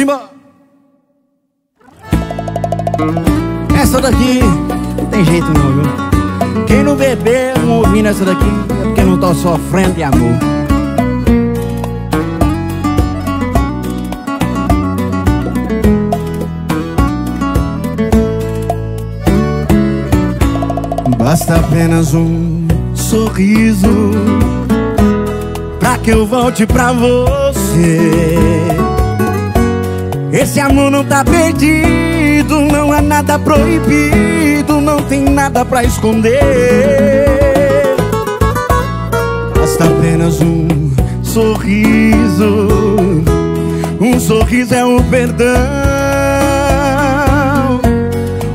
Simba! Essa daqui não tem jeito não, viu? Quem não beber, não ouvindo essa daqui, é porque não tá sofrendo de amor. Basta apenas um sorriso Pra que eu volte pra você Esse amor não tá perdido Não há nada proibido Não tem nada pra esconder Basta apenas um sorriso Um sorriso é o perdão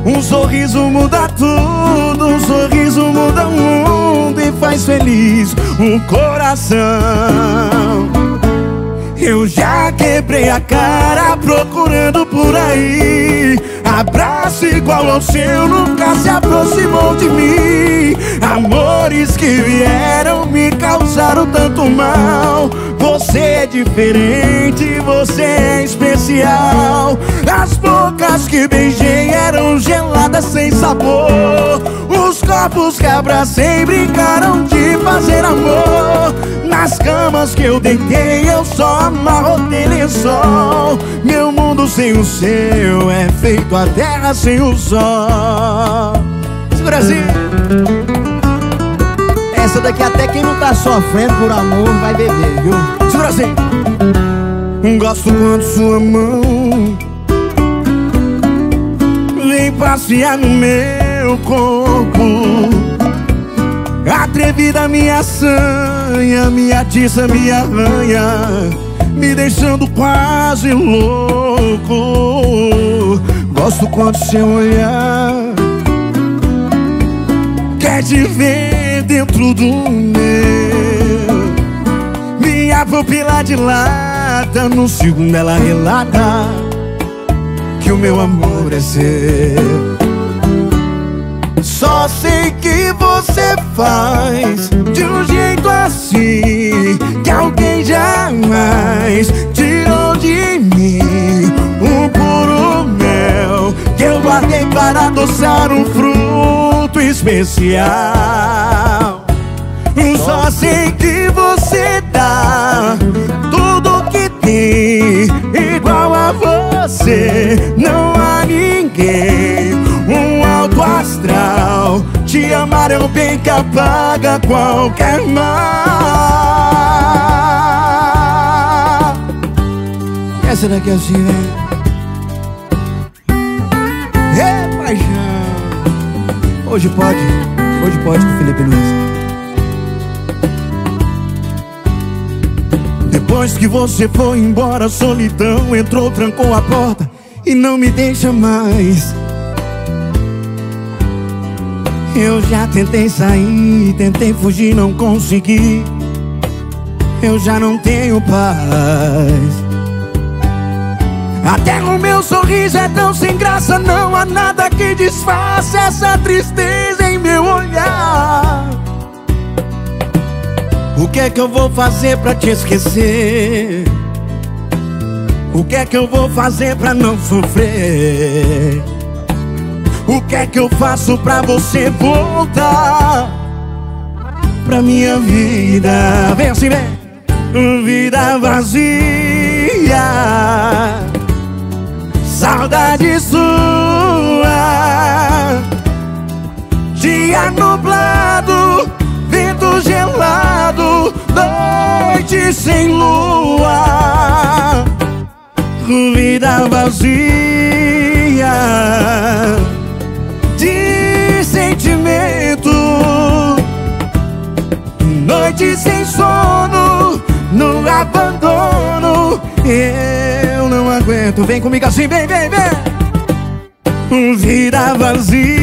um sorriso muda tudo, um sorriso muda o mundo e faz feliz o coração. Eu já quebrei a cara por aí. Abraço igual ao seu nunca se aproximou de mim. Amores que vieram me causaram tanto mal. Você é diferente, você é especial. As bocas que beijei eram geladas sem sabor. Os copos que abracei brincaram de fazer amor. Nas camas que eu deitei eu só amarrotei lençol. Meu mundo sem o seu é feito a terra sem o sol. Assim Essa daqui até quem não tá sofrendo por amor vai beber, viu? Segura assim Gosto quando sua mão Vem passear no meu corpo. Atrevida minha sanha, me atiça, me arranha Me deixando quase louco Gosto quando seu olhar. Quer te ver dentro do meu. Minha pupila dilata No segundo ela relata Que o meu amor é seu. Só sei que você faz de um jeito assim que alguém jamais para adoçar um fruto especial. Só sei que você dá tudo que tem igual a você. Não há ninguém um alto astral. Te amar é um bem que apaga qualquer mal. Essa daqui é assim, né? Paixão. Hoje pode, hoje pode com Felipe Luiz. Depois que você foi embora, a solidão entrou, trancou a porta e não me deixa mais. Eu já tentei sair, tentei fugir, não consegui. Eu já não tenho paz. Até o meu sorriso é tão sem graça, não há nada que disfarce essa tristeza em meu olhar. O que é que eu vou fazer pra te esquecer? O que é que eu vou fazer pra não sofrer? O que é que eu faço pra você voltar pra minha vida? Vem assim, vem! Vida vazia, saudade sua, dia nublado, vento gelado, noite sem lua, vida vazia de sentimento, noite sem sono, no abandono. Não aguento, vem comigo assim, vem, vem, vem. Vida vazia,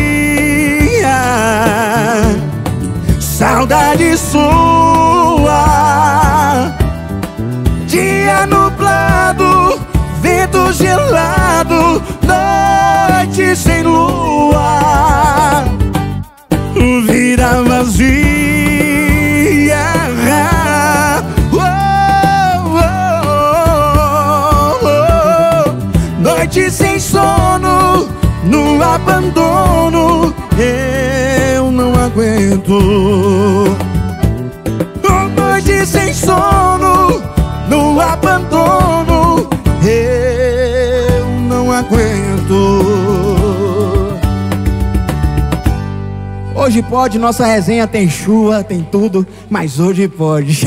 saudade sua, noite sem sono, no abandono, eu não aguento. Noite sem sono, no abandono, eu não aguento. Hoje pode, nossa resenha tem chuva, tem tudo, mas hoje pode.